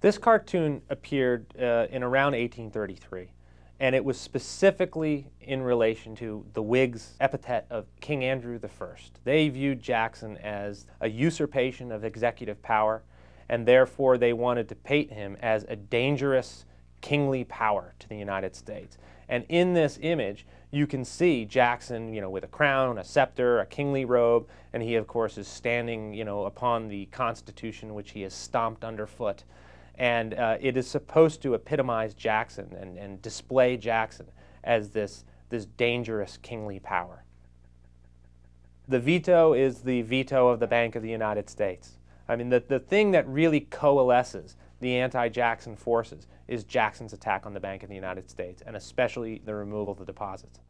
This cartoon appeared uh, in around 1833, and it was specifically in relation to the Whigs' epithet of King Andrew I. They viewed Jackson as a usurpation of executive power, and therefore they wanted to paint him as a dangerous kingly power to the United States. And in this image, you can see Jackson, you know, with a crown, a scepter, a kingly robe, and he, of course, is standing, you know, upon the Constitution, which he has stomped underfoot. And uh, it is supposed to epitomize Jackson and, and display Jackson as this, this dangerous kingly power. The veto is the veto of the Bank of the United States. I mean, the, the thing that really coalesces the anti-Jackson forces is Jackson's attack on the Bank of the United States, and especially the removal of the deposits.